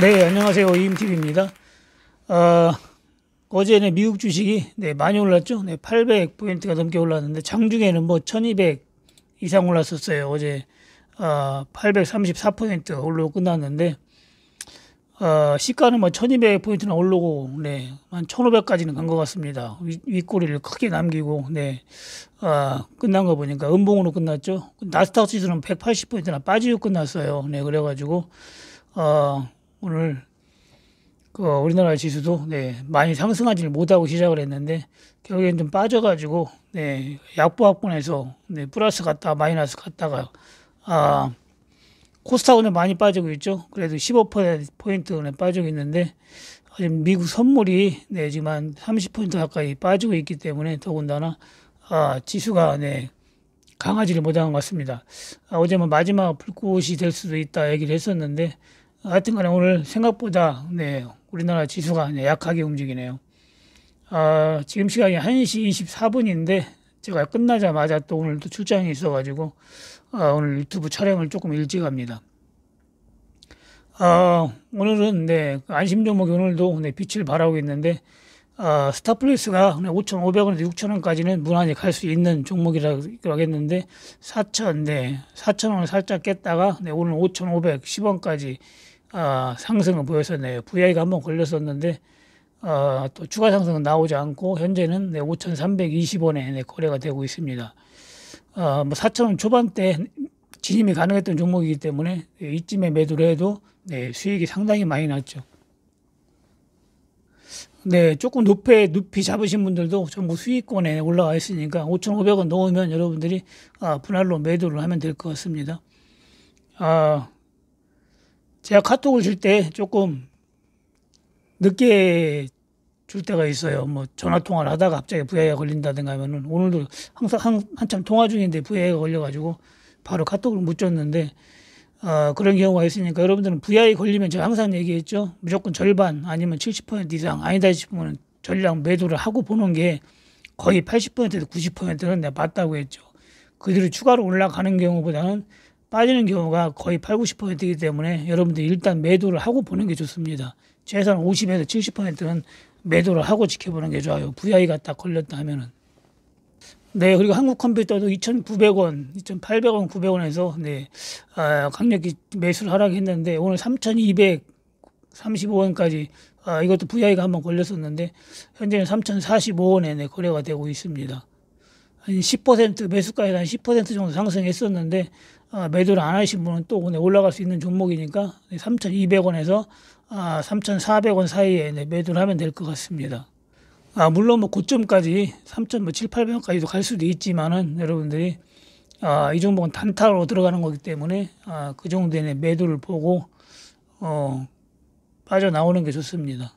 네, 안녕하세요. 이임TV입니다. 어, 어제는 미국 주식이 네, 많이 올랐죠. 네, 800포인트가 넘게 올랐는데 장중에는 뭐 1200 이상 올랐었어요. 어제 어, 834포인트 올르고 끝났는데 어, 시가는 뭐 1200포인트나 오르고 네, 한 1500까지는 간 것 같습니다. 위, 윗꼬리를 크게 남기고 네, 어, 끝난 거 보니까 음봉으로 끝났죠. 나스닥 지수는 180포인트나 빠지고 끝났어요. 네, 그래가지고 어, 오늘 그 우리나라 지수도 네, 많이 상승하지를 못하고 시작을 했는데 결국엔 좀 빠져가지고 네, 약보합권에서 네, 플러스 갔다 마이너스 갔다가 아 코스닥은 많이 빠지고 있죠. 그래도 15%포인트 빠지고 있는데 지금 미국 선물이 네, 지금 한 30포인트 가까이 빠지고 있기 때문에 더군다나 아, 지수가 네, 강하지를 못한 것 같습니다. 아, 어제 뭐 마지막 불꽃이 될 수도 있다 얘기를 했었는데 하여튼 간에 오늘 생각보다 네, 우리나라 지수가 네, 약하게 움직이네요. 아, 지금 시간이 1시 24분인데 제가 끝나자마자 또 오늘 또 출장이 있어가지고 아, 오늘 유튜브 촬영을 조금 일찍 합니다. 아, 오늘은 네, 안심 종목이 오늘도 네, 빛을 발하고 있는데 아, 스타플레스가 5,500원에서 6,000원까지는 무난히 갈 수 있는 종목이라고 하겠는데 4,000, 네, 4,000원을 살짝 깼다가 네, 오늘 5,510원까지 아, 상승을 보였었네요. VI가 한 번 걸렸었는데 어, 또 추가 상승은 나오지 않고 현재는 네, 5,320원에 네, 거래가 되고 있습니다. 어, 뭐 4,000원 초반대 진입이 가능했던 종목이기 때문에 네, 이쯤에 매도를 해도 네, 수익이 상당히 많이 났죠. 네, 조금 높게 높이 잡으신 분들도 전부 수익권에 올라와 있으니까 5,500원 넣으면 여러분들이 아, 분할로 매도를 하면 될 것 같습니다. 아, 제가 카톡을 줄 때 조금 늦게 줄 때가 있어요. 뭐 전화 통화를 하다가 갑자기 VI가 걸린다든가 하면은 오늘도 항상 한, 한참 통화 중인데 VI가 걸려가지고 바로 카톡을 못 줬는데 어, 그런 경우가 있으니까 여러분들은 VI 걸리면 제가 항상 얘기했죠. 무조건 절반 아니면 70% 이상 아니다 싶으면 전량 매도를 하고 보는 게 거의 80%에서 90%는 내가 맞다고 했죠. 그들이 추가로 올라가는 경우보다는 빠지는 경우가 거의 8, 90%이기 때문에 여러분들이 일단 매도를 하고 보는 게 좋습니다. 최소한 50에서 70%는 매도를 하고 지켜보는 게 좋아요. VI가 딱 걸렸다 하면은. 네, 그리고 한국 컴퓨터도 2,900원, 2,800원, 900원에서 네, 아, 강력히 매수를 하락했는데 오늘 3,235원까지 아, 이것도 VI가 한번 걸렸었는데 현재는 3,045원에 네, 거래가 되고 있습니다. 한 10% 매수가에 한10% 정도 상승했었는데 아, 매도를 안 하신 분은 또 올라갈 수 있는 종목이니까 3,200원에서 아, 3,400원 사이에 네, 매도를 하면 될 것 같습니다. 아, 물론 뭐 고점까지 3,7, 800원까지도 갈 수도 있지만은 여러분들이 아, 이 종목은 단타로 들어가는 거기 때문에 아, 그 정도의 매도를 보고 어, 빠져나오는 게 좋습니다.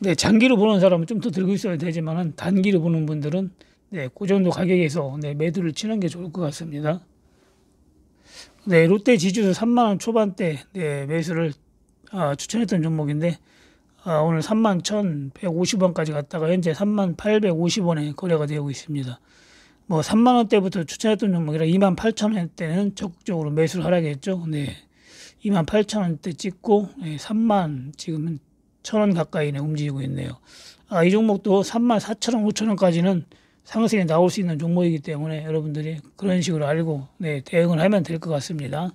네, 장기로 보는 사람은 좀 더 들고 있어야 되지만은 단기로 보는 분들은 네, 그 정도 가격에서 네, 매도를 치는 게 좋을 것 같습니다. 네, 롯데 지주도 3만 원 초반대 네, 매수를 아, 추천했던 종목인데 아, 오늘 3만 1,150원까지 갔다가 현재 3만 850원에 거래가 되고 있습니다. 뭐 3만 원대부터 추천했던 종목이라 2만 8천 원대는 적극적으로 매수를 하라겠죠. 네. 2만 8천 원대 찍고 네, 3만 지금은 천 원 가까이네 움직이고 있네요. 아, 이 종목도 3만 4천 원, 5천 원까지는 상승이 나올 수 있는 종목이기 때문에 여러분들이 그런 식으로 알고 네, 대응을 하면 될 것 같습니다.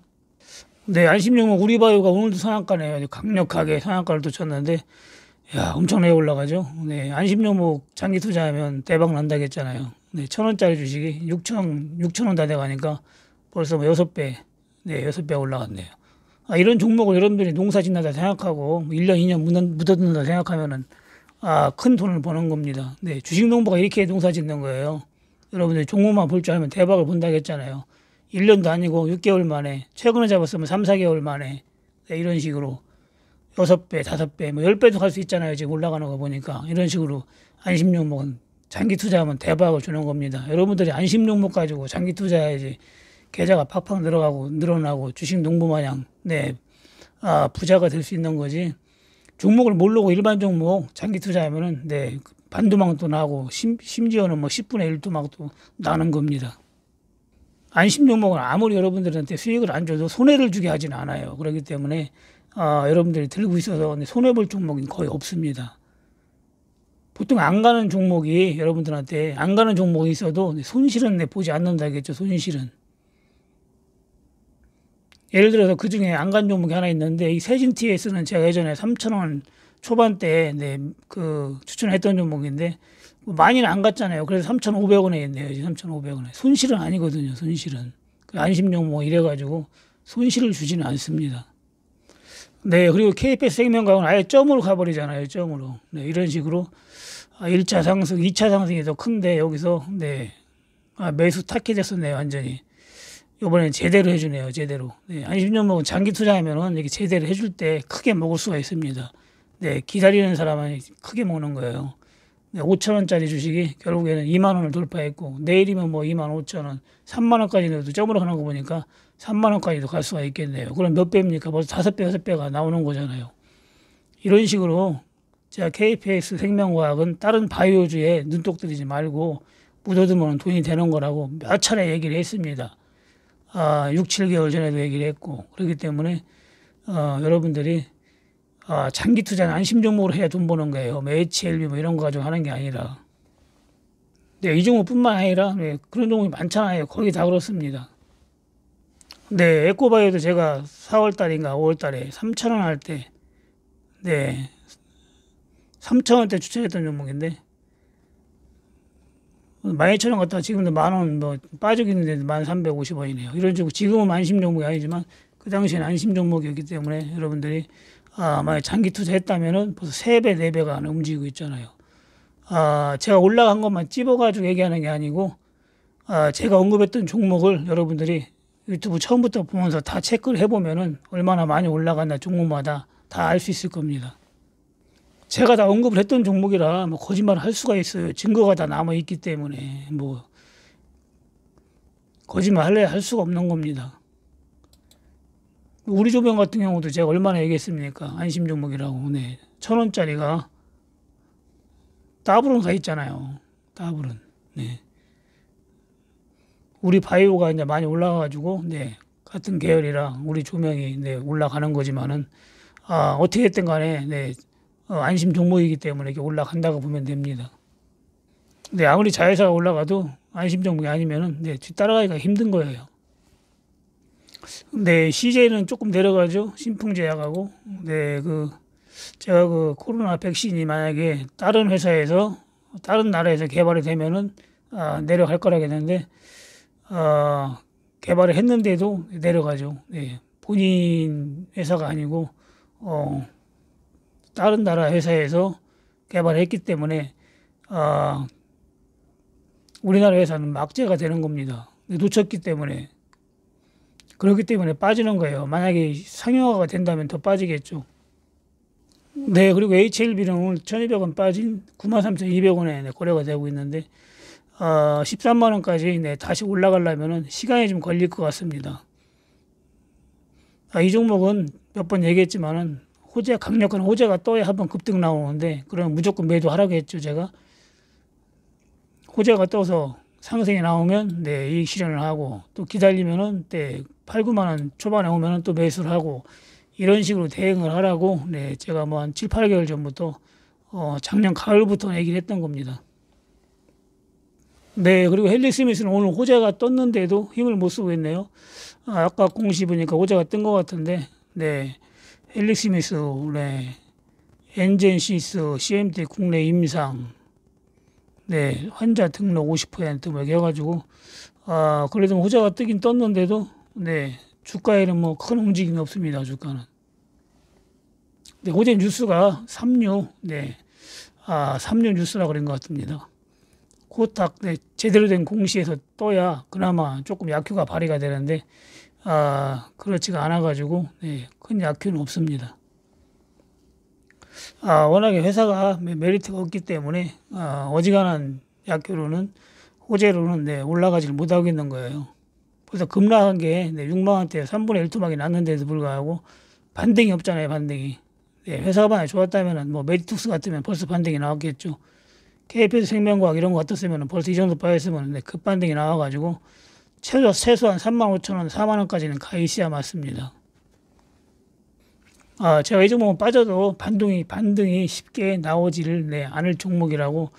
네, 안심종목 우리바이오가 오늘도 상한가네요. 강력하게 상한가를 뒀쳤는데 야, 엄청나게 올라가죠. 네, 안심종목 장기 투자하면 대박 난다겠잖아요. 네, 천 원짜리 주식이 6천, 6천 원 다 돼가니까 벌써 뭐 여섯 배, 네, 여섯 배 올라갔네요. 아, 이런 종목을 여러분들이 농사 짓는다 생각하고 1년, 뭐 2년 묻어둔다 생각하면은 아, 큰 돈을 버는 겁니다. 네, 주식 농부가 이렇게 농사 짓는 거예요. 여러분들이 종목만 볼 줄 알면 대박을 본다겠잖아요. 1년도 아니고 6개월 만에 최근에 잡았으면 3, 4개월 만에 네, 이런 식으로 6배, 5배, 뭐 10배도 갈 수 있잖아요. 지금 올라가는 거 보니까 이런 식으로 안심 종목은 장기 투자하면 대박을 주는 겁니다. 여러분들이 안심 종목 가지고 장기 투자해야지 계좌가 팍팍 늘어가고 늘어나고 주식 농부 마냥 네 아, 부자가 될 수 있는 거지. 종목을 모르고 일반 종목 장기 투자하면은 네 반도막도 나고 심, 심지어는 뭐 10분의 1도 막도 나는 겁니다. 안심 종목은 아무리 여러분들한테 수익을 안 줘도 손해를 주게 하지는 않아요. 그렇기 때문에 아, 여러분들이 들고 있어서 손해 볼 종목은 거의 없습니다. 보통 안 가는 종목이 여러분들한테 안 가는 종목이 있어도 손실은 내 보지 않는다겠죠. 손실은. 예를 들어서 그 중에 안간 종목이 하나 있는데 이 세진 TS는 제가 예전에 3,000원 초반대 네, 그 추천했던 종목인데 뭐 많이는 안 갔잖아요. 그래서 3,500원에 있네요. 3,500원에. 손실은 아니거든요. 손실은. 그 안심 종목 이래가지고 손실을 주지는 않습니다. 네, 그리고 KPS 생명과학은 아예 점으로 가버리잖아요. 점으로. 네, 이런 식으로 아, 1차 상승, 2차 상승이 더 큰데 여기서 네, 아, 매수 타켓했었네요. 완전히. 이번엔 제대로 해주네요. 제대로. 네, 안심종목은 장기 투자하면은 이렇게 제대로 해줄 때 크게 먹을 수가 있습니다. 네, 기다리는 사람은 크게 먹는 거예요. 네, 5천 원짜리 주식이 결국에는 2만 원을 돌파했고 내일이면 뭐 2만 5천 원, 3만 원까지 도 점으로 가는 거 보니까 3만 원까지도 갈 수가 있겠네요. 그럼 몇 배입니까? 벌써 다섯 배, 여섯 배가 나오는 거잖아요. 이런 식으로 제가 KPS 생명과학은 다른 바이오주에 눈독 들이지 말고 묻어두면 돈이 되는 거라고 몇 차례 얘기를 했습니다. 아, 6, 7개월 전에도 얘기를 했고 그렇기 때문에 어, 여러분들이 아, 장기 투자는 안심 종목으로 해야 돈 버는 거예요. 뭐 HLB 뭐 이런 거 가지고 하는 게 아니라. 네, 이 종목뿐만 아니라 네, 그런 종목이 많잖아요. 거의 다 그렇습니다. 네, 에코바이오도 제가 4월 달인가 5월 달에 3천 원 할 때, 네, 3천 원대 추천했던 종목인데, 12,000원 갔다가 지금도 만 원 뭐 빠지고 있는데 1,350원이네요. 이런 식으로 지금은 안심 종목이 아니지만 그 당시에는 안심 종목이었기 때문에 여러분들이 아, 만약 장기 투자했다면은 벌써 세 배 네배가 움직이고 있잖아요. 아, 제가 올라간 것만 찝어가지고 얘기하는 게 아니고, 아, 제가 언급했던 종목을 여러분들이 유튜브 처음부터 보면서 다 체크를 해보면은 얼마나 많이 올라갔나 종목마다 다 알 수 있을 겁니다. 제가 다 언급을 했던 종목이라 뭐 거짓말 할 수가 있어요. 증거가 다 남아 있기 때문에 뭐 거짓말 할래 할 수가 없는 겁니다. 우리 조병 같은 경우도 제가 얼마나 얘기했습니까? 안심 종목이라고. 네. 천 원짜리가 더블은 가 있잖아요. 더블은. 네. 우리 바이오가 이제 많이 올라가가지고, 네. 같은 계열이라 우리 조명이 네, 올라가는 거지만은, 아, 어떻게 됐든 간에, 네. 어, 안심 종목이기 때문에 이렇게 올라간다고 보면 됩니다. 네, 아무리 자회사가 올라가도 안심 종목이 아니면은, 네, 뒤따라가기가 힘든 거예요. 네, CJ는 조금 내려가죠. 신풍제약하고. 네, 그 제가 그 코로나 백신이 만약에 다른 회사에서 다른 나라에서 개발이 되면은 아, 내려갈 거라겠는데 아, 개발을 했는데도 내려가죠. 네, 본인 회사가 아니고 어, 다른 나라 회사에서 개발했기 때문에 아, 우리나라 회사는 막제가 되는 겁니다. 놓쳤기 때문에 그렇기 때문에 빠지는 거예요. 만약에 상용화가 된다면 더 빠지겠죠. 네, 그리고 HLB는 오늘 1200원 빠진 93,200원에 거래가 되고 있는데, 어, 13만 원까지 네, 다시 올라가려면 시간이 좀 걸릴 것 같습니다. 아, 이 종목은 몇 번 얘기했지만은 호재, 강력한 호재가 떠야 한번 급등 나오는데, 그럼 무조건 매도하라고 했죠, 제가. 호재가 떠서 상승이 나오면 네, 이익 실현을 하고 또 기다리면은 네, 8, 9만 원 초반에 오면은 또 매수를 하고 이런 식으로 대응을 하라고 네, 제가 뭐 한 7, 8개월 전부터 어, 작년 가을부터 얘기를 했던 겁니다. 네, 그리고 헬릭스미스는 오늘 호재가 떴는데도 힘을 못 쓰고 있네요. 아, 아까 공시 보니까 호재가 뜬 것 같은데, 네, 스미스, 네, 엔젠시스, CMT 국내 임상, 네, 환자 등록 50%뭐 이렇게 해가지고, 아, 그래도 호재가 뜨긴 떴는데도, 네, 주가에는 뭐 큰 움직임이 없습니다, 주가는. 네, 어제 뉴스가 3류, 네, 아, 3류 뉴스라 그런 것 같습니다. 코딱, 네, 제대로 된 공시에서 떠야 그나마 조금 약효가 발휘가 되는데, 아, 그렇지가 않아가지고, 네, 큰 약효는 없습니다. 아, 워낙에 회사가 메리트가 없기 때문에 아, 어지간한 약효로는 호재로는 네, 올라가지를 못하고 있는 거예요. 그래서 급락한 게 네, 6만 원대 3분의 1 토막이 났는데도 불구하고 반등이 없잖아요, 반등이. 네, 회사가 만약 좋았다면 뭐 메리투스 같으면 벌써 반등이 나왔겠죠. KPS 생명과학 이런 거 같았으면 벌써 이 정도 빠졌으면 네, 급반등이 나와가지고 최소, 최소한 3만 5천 원, 4만 원까지는 가 있어야 맞습니다. 아, 제가 이 종목은 빠져도 반등이 반등이 쉽게 나오지를 네, 않을 종목이라고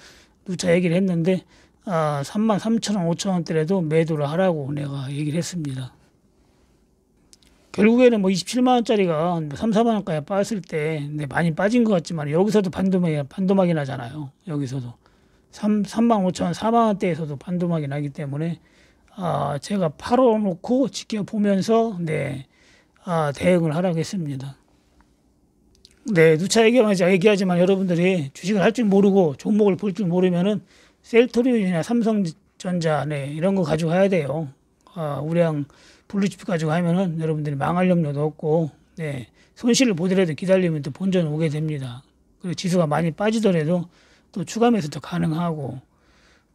누차 얘기를 했는데 아, 3만 3천 원, 5천 원대라도 매도를 하라고 내가 얘기를 했습니다. 결국에는 뭐 27만 원짜리가 3, 4만 원까지 빠졌을 때 네, 많이 빠진 것 같지만 여기서도 반도막이 반도막이 나잖아요. 여기서도 3, 3만 5천 원, 4만 원대에서도 반도막이 나기 때문에 아, 제가 팔아놓고 지켜보면서 네, 아, 대응을 하라고 했습니다. 네, 누차 얘기하지, 얘기하지만 여러분들이 주식을 할 줄 모르고 종목을 볼 줄 모르면은 셀트리온이나 삼성전자, 네, 이런 거 가지고 가야 돼요. 아, 우량 블루칩 가지고 하면은 여러분들이 망할 염려도 없고, 네, 손실을 보더라도 기다리면 또 본전 오게 됩니다. 그리고 지수가 많이 빠지더라도 또 추가 매수도 가능하고,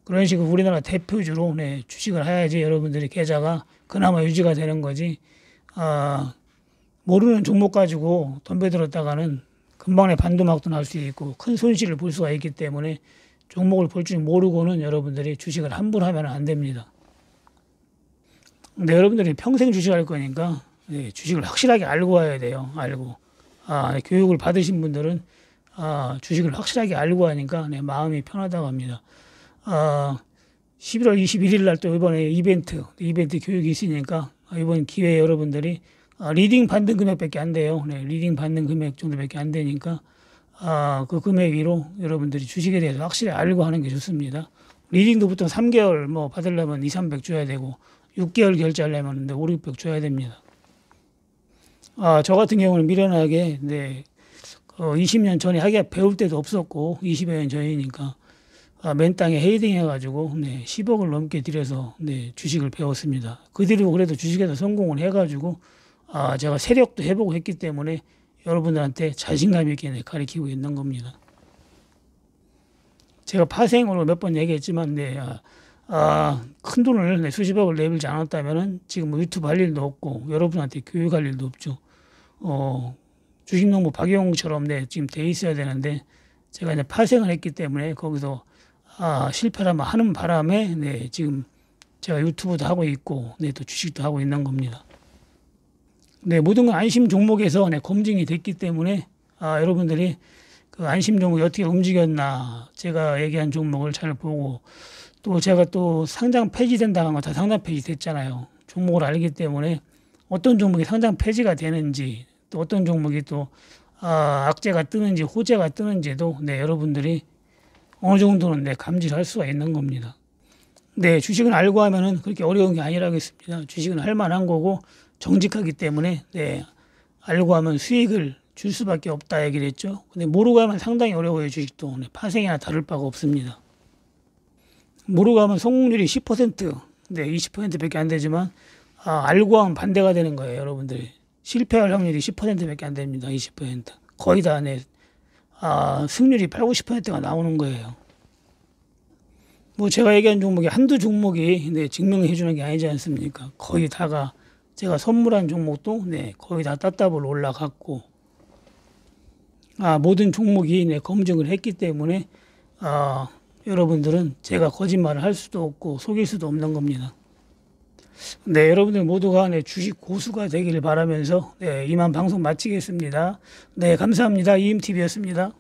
그런 식으로 우리나라 대표주로 네, 주식을 해야지 여러분들이 계좌가 그나마 유지가 되는 거지. 아, 모르는 종목 가지고 덤벼들었다가는 금방에 반도막도 날 수 있고 큰 손실을 볼 수가 있기 때문에 종목을 볼 줄 모르고는 여러분들이 주식을 함부로 하면 안 됩니다. 근데 여러분들이 평생 주식할 거니까 네, 주식을 확실하게 알고 와야 돼요. 알고. 아, 교육을 받으신 분들은 아, 주식을 확실하게 알고 하니까 네, 마음이 편하다고 합니다. 아, 11월 21일 날 또 이번에 이벤트, 이벤트 교육이 있으니까 이번 기회에 여러분들이 아, leading 받는 금액밖에 안 돼요. 네, leading 받는 금액 정도밖에 안 되니까 아, 그 금액 위로 여러분들이 주식에 대해서 확실히 알고 하는 게 좋습니다. leading도 보통 3개월 뭐 받으려면 2, 300 줘야 되고 6개월 결제하려면 5, 600 줘야 됩니다. 아, 저 같은 경우는 미련하게 네, 어, 20년 전에 하기가 배울 데도 없었고 20여 년 전이니까 아, 맨 땅에 헤이딩 해가지고 네, 10억을 넘게 들여서 네, 주식을 배웠습니다. 그 뒤로 그래도 주식에서 성공을 해가지고 아, 제가 세력도 해보고 했기 때문에 여러분들한테 자신감 있게 네, 가르치고 있는 겁니다. 제가 파생으로 몇 번 얘기했지만, 네, 아, 아, 큰 돈을 네, 수십억을 내밀지 않았다면은 지금 뭐 유튜브 할 일도 없고 여러분한테 교육할 일도 없죠. 어, 주식농부 박영웅처럼 네, 지금 돼 있어야 되는데 제가 이제 파생을 했기 때문에 거기서 아, 실패를 하는 바람에 네, 지금 제가 유튜브도 하고 있고 네, 또 주식도 하고 있는 겁니다. 네, 모든 건 안심 종목에서 네, 검증이 됐기 때문에 아, 여러분들이 그 안심 종목이 어떻게 움직였나 제가 얘기한 종목을 잘 보고 또 제가 또 상장 폐지된다는 거다 상장 폐지 됐잖아요. 종목을 알기 때문에 어떤 종목이 상장 폐지가 되는지 또 어떤 종목이 또 아, 악재가 뜨는지 호재가 뜨는지도 네, 여러분들이 어느 정도는 네, 감지를 할 수가 있는 겁니다. 네, 주식은 알고 하면은 그렇게 어려운 게 아니라겠습니다. 주식은 할 만한 거고 정직하기 때문에 네, 알고 하면 수익을 줄 수밖에 없다 얘기를 했죠. 근데 모르고 하면 상당히 어려워요 주식도 네, 파생이나 다를 바가 없습니다. 모르고 하면 성공률이 10% 네, 20%밖에 안 되지만 아, 알고 하면 반대가 되는 거예요 여러분들 실패할 확률이 10%밖에 안 됩니다 20% 거의 다 네, 아, 승률이 8, 90%가 나오는 거예요. 뭐 제가 얘기한 종목이 한두 종목이 네, 증명해 주는 게 아니지 않습니까? 거의 다가 제가 선물한 종목도 네, 거의 다 따따블 올라갔고 아, 모든 종목이 네, 검증을 했기 때문에 아, 여러분들은 제가 거짓말을 할 수도 없고 속일 수도 없는 겁니다. 네, 여러분들 모두가 네, 주식 고수가 되기를 바라면서 네, 이만 방송 마치겠습니다. 네, 감사합니다. 이임TV였습니다.